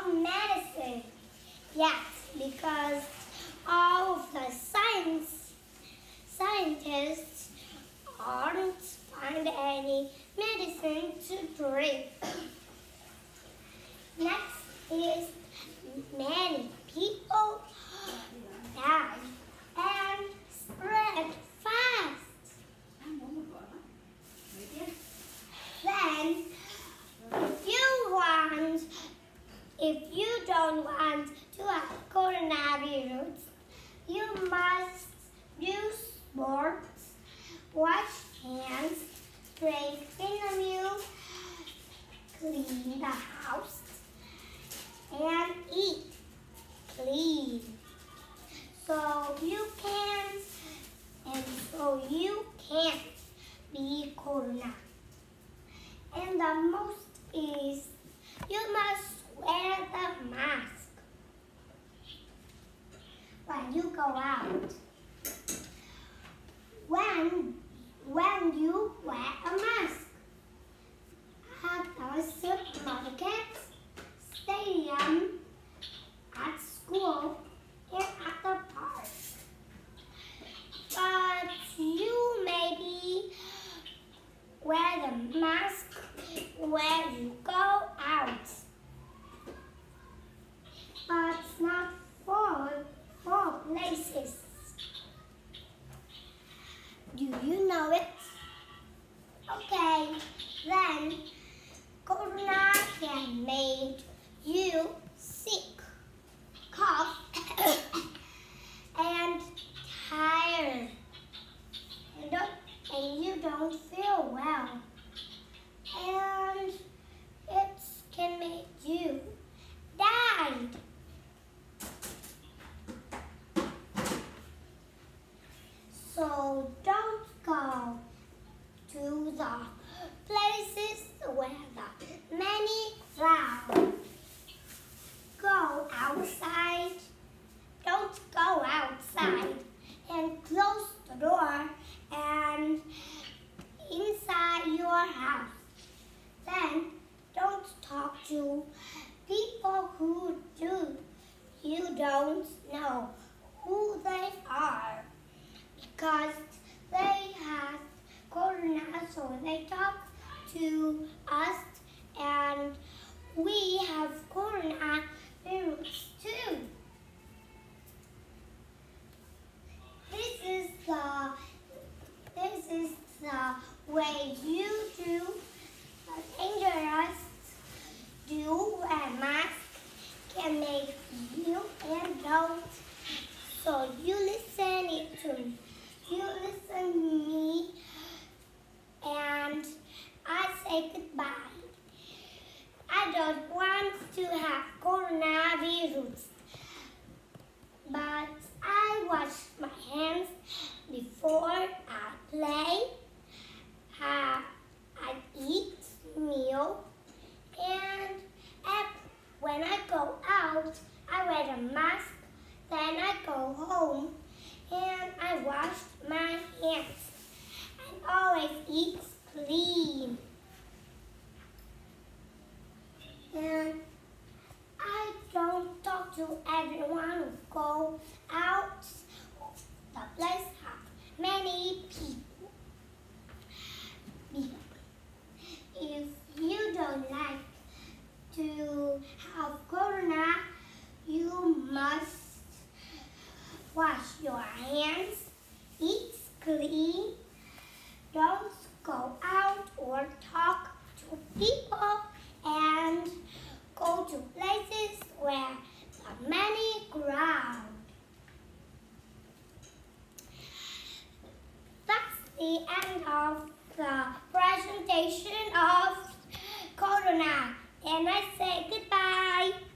of medicine. Yes, because all of the science scientists aren't find any medicine to drink. Next is many people die if you don't want to have coronavirus, you must do sports, wash hands, drink milk, clean the house, and eat clean. So you can, and so you can't be corona. And the most is you must wear the mask when you go out. When when you wear a mask at the supermarket, stadium, at school, and at the park. But you maybe wear the mask when you go out. But not for, for places. Do you know it? Then Corona can make you sick, cough, and tired, and, and you don't feel well. And it can make you die. So don't go to the places where the many crowd. Go outside. Don't go outside and close the door and inside your house. Then don't talk to people who do you don't know who they are because they have corona, so they talk to us, and we have corona virus too. This is the this is the way you do dangerous do a mask can make you and don't. So you listen it to me. You listen me and I say goodbye. I don't want to have coronavirus. But I wash my hands before I play, uh, I eat meal, and at, when I go out, I wear a mask, then I go home and I wash my hands and always eat clean. And I don't talk to everyone who go the end of the presentation of Corona and I say goodbye.